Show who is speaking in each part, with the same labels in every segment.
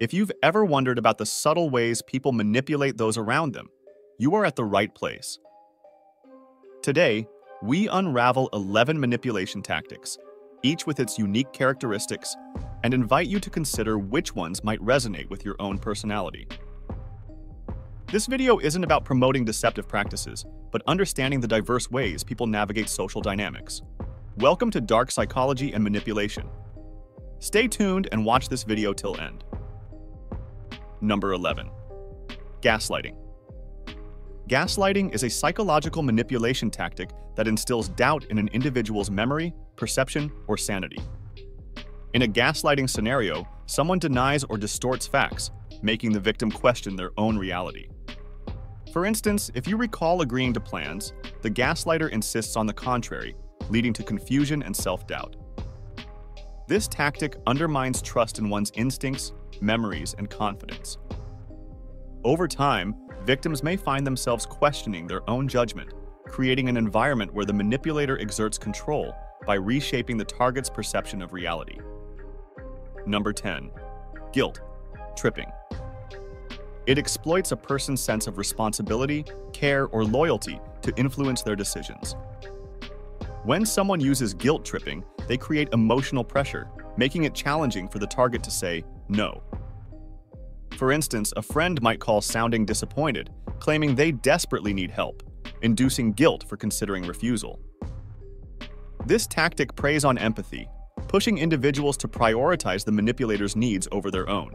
Speaker 1: If you've ever wondered about the subtle ways people manipulate those around them, you are at the right place. Today, we unravel 11 manipulation tactics, each with its unique characteristics, and invite you to consider which ones might resonate with your own personality. This video isn't about promoting deceptive practices, but understanding the diverse ways people navigate social dynamics. Welcome to Dark Psychology and Manipulation. Stay tuned and watch this video till end. Number 11. Gaslighting. Gaslighting is a psychological manipulation tactic that instills doubt in an individual's memory, perception, or sanity. In a gaslighting scenario, someone denies or distorts facts, making the victim question their own reality. For instance, if you recall agreeing to plans, the gaslighter insists on the contrary, leading to confusion and self-doubt. This tactic undermines trust in one's instincts, memories, and confidence. Over time, victims may find themselves questioning their own judgment, creating an environment where the manipulator exerts control by reshaping the target's perception of reality. Number 10. Guilt. Tripping. It exploits a person's sense of responsibility, care, or loyalty to influence their decisions. When someone uses guilt tripping, they create emotional pressure, making it challenging for the target to say no. For instance, a friend might call sounding disappointed, claiming they desperately need help, inducing guilt for considering refusal. This tactic preys on empathy, pushing individuals to prioritize the manipulator's needs over their own.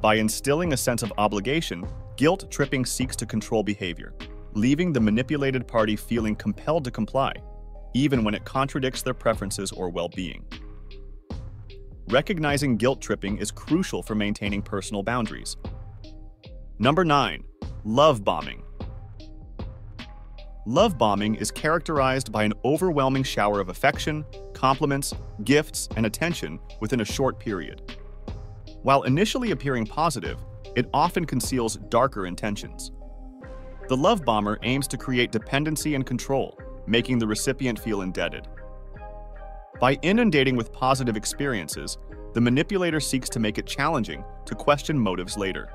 Speaker 1: By instilling a sense of obligation, guilt tripping seeks to control behavior, leaving the manipulated party feeling compelled to comply, even when it contradicts their preferences or well-being. Recognizing guilt tripping is crucial for maintaining personal boundaries. Number 9. Love bombing. Love bombing is characterized by an overwhelming shower of affection, compliments, gifts, and attention within a short period. While initially appearing positive, it often conceals darker intentions. The love bomber aims to create dependency and control, making the recipient feel indebted. By inundating with positive experiences, the manipulator seeks to make it challenging to question motives later.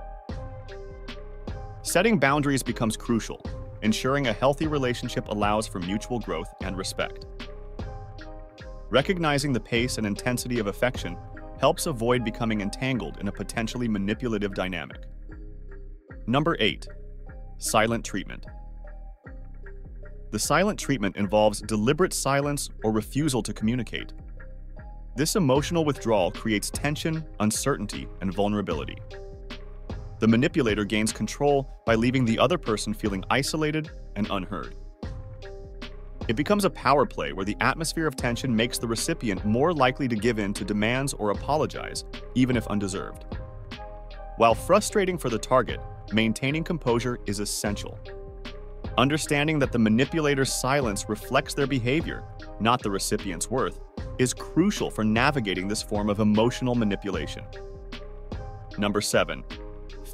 Speaker 1: Setting boundaries becomes crucial, ensuring a healthy relationship allows for mutual growth and respect. Recognizing the pace and intensity of affection helps avoid becoming entangled in a potentially manipulative dynamic. Number 8. Silent Treatment the silent treatment involves deliberate silence or refusal to communicate. This emotional withdrawal creates tension, uncertainty, and vulnerability. The manipulator gains control by leaving the other person feeling isolated and unheard. It becomes a power play where the atmosphere of tension makes the recipient more likely to give in to demands or apologize, even if undeserved. While frustrating for the target, maintaining composure is essential. Understanding that the manipulator's silence reflects their behavior, not the recipient's worth, is crucial for navigating this form of emotional manipulation. Number 7.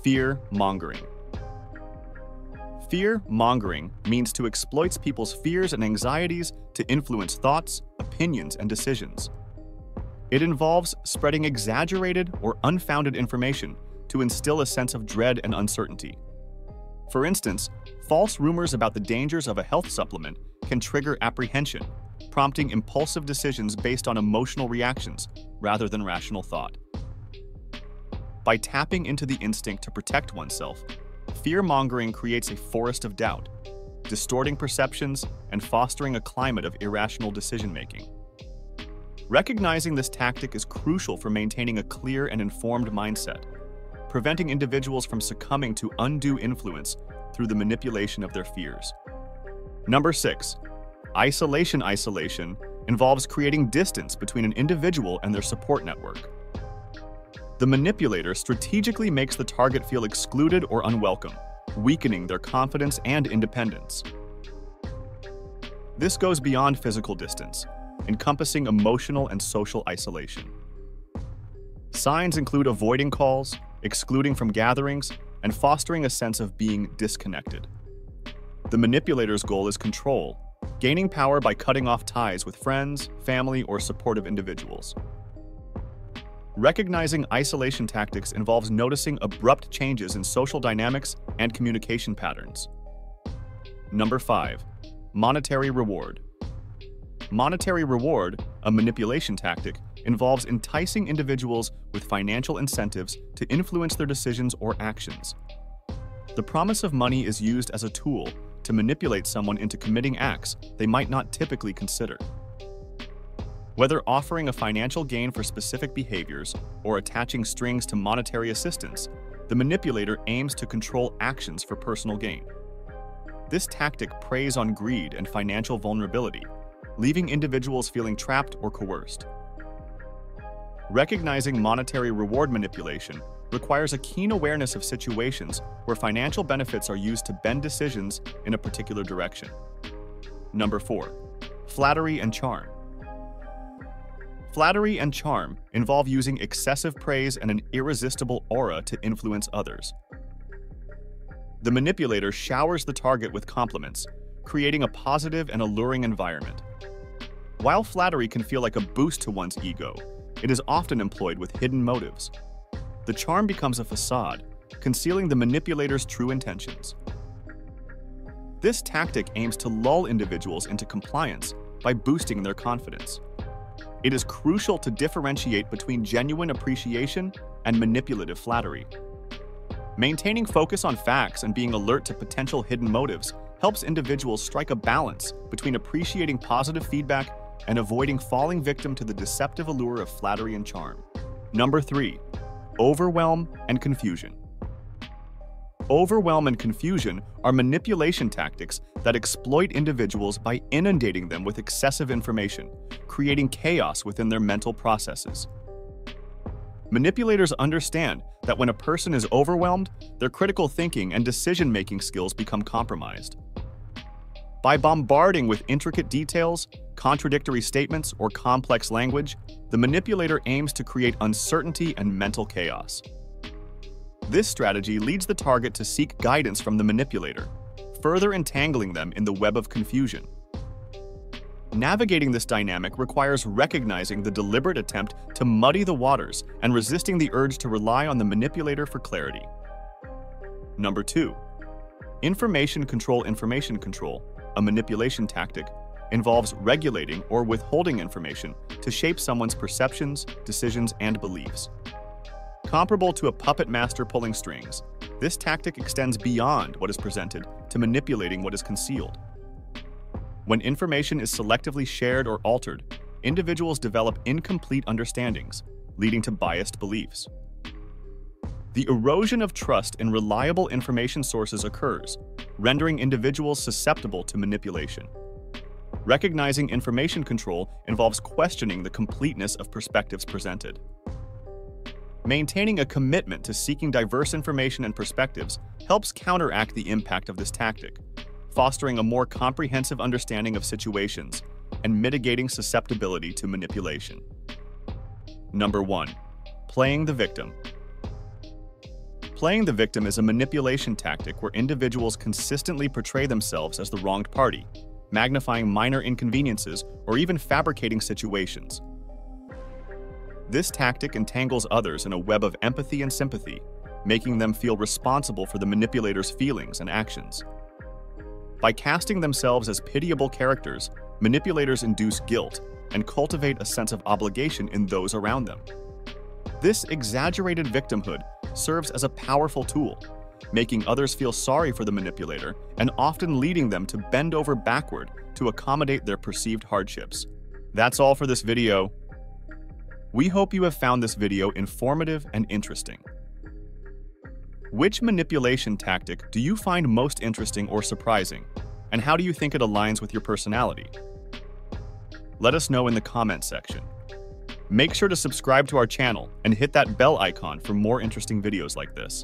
Speaker 1: Fear mongering. Fear mongering means to exploit people's fears and anxieties to influence thoughts, opinions, and decisions. It involves spreading exaggerated or unfounded information to instill a sense of dread and uncertainty. For instance, false rumors about the dangers of a health supplement can trigger apprehension, prompting impulsive decisions based on emotional reactions rather than rational thought. By tapping into the instinct to protect oneself, fear-mongering creates a forest of doubt, distorting perceptions and fostering a climate of irrational decision-making. Recognizing this tactic is crucial for maintaining a clear and informed mindset, preventing individuals from succumbing to undue influence through the manipulation of their fears. Number 6. Isolation isolation involves creating distance between an individual and their support network. The manipulator strategically makes the target feel excluded or unwelcome, weakening their confidence and independence. This goes beyond physical distance, encompassing emotional and social isolation. Signs include avoiding calls, excluding from gatherings, and fostering a sense of being disconnected. The manipulator's goal is control, gaining power by cutting off ties with friends, family, or supportive individuals. Recognizing isolation tactics involves noticing abrupt changes in social dynamics and communication patterns. Number 5. Monetary Reward Monetary reward, a manipulation tactic, involves enticing individuals with financial incentives to influence their decisions or actions. The promise of money is used as a tool to manipulate someone into committing acts they might not typically consider. Whether offering a financial gain for specific behaviors or attaching strings to monetary assistance, the manipulator aims to control actions for personal gain. This tactic preys on greed and financial vulnerability, leaving individuals feeling trapped or coerced. Recognizing monetary reward manipulation requires a keen awareness of situations where financial benefits are used to bend decisions in a particular direction. Number 4. Flattery and charm. Flattery and charm involve using excessive praise and an irresistible aura to influence others. The manipulator showers the target with compliments, creating a positive and alluring environment. While flattery can feel like a boost to one's ego, it is often employed with hidden motives. The charm becomes a facade, concealing the manipulator's true intentions. This tactic aims to lull individuals into compliance by boosting their confidence. It is crucial to differentiate between genuine appreciation and manipulative flattery. Maintaining focus on facts and being alert to potential hidden motives helps individuals strike a balance between appreciating positive feedback and avoiding falling victim to the deceptive allure of flattery and charm. Number 3. Overwhelm and Confusion Overwhelm and confusion are manipulation tactics that exploit individuals by inundating them with excessive information, creating chaos within their mental processes. Manipulators understand that when a person is overwhelmed, their critical thinking and decision-making skills become compromised. By bombarding with intricate details, contradictory statements, or complex language, the manipulator aims to create uncertainty and mental chaos. This strategy leads the target to seek guidance from the manipulator, further entangling them in the web of confusion. Navigating this dynamic requires recognizing the deliberate attempt to muddy the waters and resisting the urge to rely on the manipulator for clarity. Number 2. Information control information control, a manipulation tactic involves regulating or withholding information to shape someone's perceptions, decisions, and beliefs. Comparable to a puppet master pulling strings, this tactic extends beyond what is presented to manipulating what is concealed. When information is selectively shared or altered, individuals develop incomplete understandings, leading to biased beliefs. The erosion of trust in reliable information sources occurs, rendering individuals susceptible to manipulation. Recognizing information control involves questioning the completeness of perspectives presented. Maintaining a commitment to seeking diverse information and perspectives helps counteract the impact of this tactic, fostering a more comprehensive understanding of situations and mitigating susceptibility to manipulation. Number 1. Playing the victim. Playing the victim is a manipulation tactic where individuals consistently portray themselves as the wronged party, magnifying minor inconveniences, or even fabricating situations. This tactic entangles others in a web of empathy and sympathy, making them feel responsible for the manipulator's feelings and actions. By casting themselves as pitiable characters, manipulators induce guilt and cultivate a sense of obligation in those around them. This exaggerated victimhood serves as a powerful tool, making others feel sorry for the manipulator and often leading them to bend over backward to accommodate their perceived hardships. That's all for this video. We hope you have found this video informative and interesting. Which manipulation tactic do you find most interesting or surprising, and how do you think it aligns with your personality? Let us know in the comments section. Make sure to subscribe to our channel and hit that bell icon for more interesting videos like this.